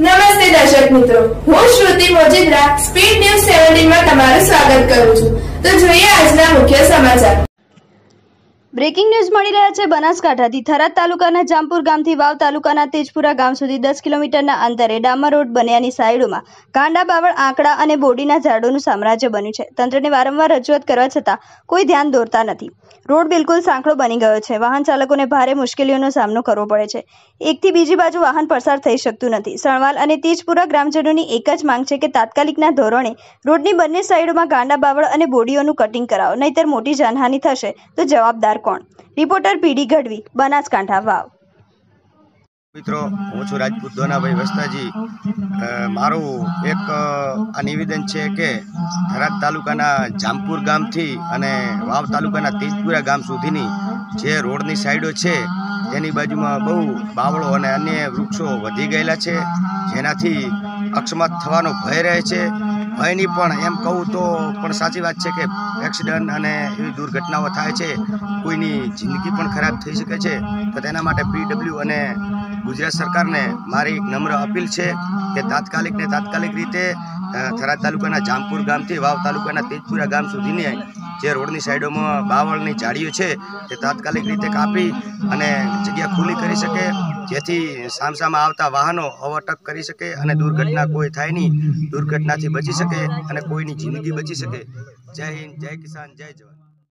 નમસ્તે દર્શક મિત્રો. હું શ્રુતિ મોજીદ્રા સ્પીડ ન્યૂઝ સેવન્ટીનમાં તમારું સ્વાગત કરું છું. તો જોઈએ આજના મુખ્ય સમાચાર. બ્રેકિંગ ન્યૂઝ મળી રહ્યા છે બનાસકાંઠાથી. થરાદ તાલુકાના જામપુર ગામથી વાવ તાલુકાના તેજપુરા ગામ સુધી દસ કિલોમીટરના અંતરે ડામર રોડ બન્યાની સાઈડોમાં ગાંડા, બાવળ, આંકડા અને બોડીના ઝાડોનું સામ્રાજ્ય બન્યું છે. તંત્રને વારંવાર રજૂઆત કરવા છતાં કોઈ ધ્યાન દોરતા નથી. રોડ બિલકુલ સાંકડો બની ગયો છે. વાહન ચાલકોને ભારે મુશ્કેલીઓનો સામનો કરવો પડે છે. એકથી બીજી બાજુ વાહન પસાર થઈ શકતું નથી. સણવાલ અને તેજપુરા ગ્રામજનોની એક જ માંગ છે કે તાત્કાલિકના ધોરણે રોડની બંને સાઈડોમાં ગાંડા, બાવળ અને બોડીઓનું કટિંગ કરાવો. નહીતર મોટી જાનહાનિ થશે તો જવાબદાર કોણ? Reporter P D Gadhvi, Banaskantha, Vav. મિત્રો, હું છું રાજપૂત દોનાભાઈ વસ્તાજી. મારું એક નિવેદન છે કે થરાદ તાલુકાના જામપુર ગામથી અને વાવ તાલુકાના તેજપુરા ગામ સુધીની જે રોડની સાઈડો છે, તેની બાજુમાં બહુ બાવળો અને અન્ય વૃક્ષો વધી ગયેલા છે, જેનાથી અકસ્માત થવાનો ભય રહે છે. ભયની પણ એમ કહું તો પણ સાચી વાત છે કે એક્સિડન્ટ અને એવી દુર્ઘટનાઓ થાય છે. કોઈની જિંદગી પણ ખરાબ થઈ શકે છે. તો તેના માટે પીડબ્લ્યુ અને ગુજરાત સરકારને મારી નમ્ર અપીલ છે કે તાત્કાલિક ને તાત્કાલિક રીતે થરાદ તાલુકાના જામપુર ગામથી વાવ તાલુકાના તેજપુરા ગામ સુધીની જે રોડની સાઈડોમાં બાવળની ઝાડીઓ છે તે તાત્કાલિક રીતે કાપી અને જગ્યા ખુલ્લી કરી શકે, જેથી સામસામાં આવતા વાહનો ઓવરટેક કરી શકે અને દુર્ઘટના કોઈ થાય નહીં, દુર્ઘટનાથી બચી શકે અને કોઈની જિંદગી બચી શકે. જય હિન્દ, જય કિસાન, જય જવાન.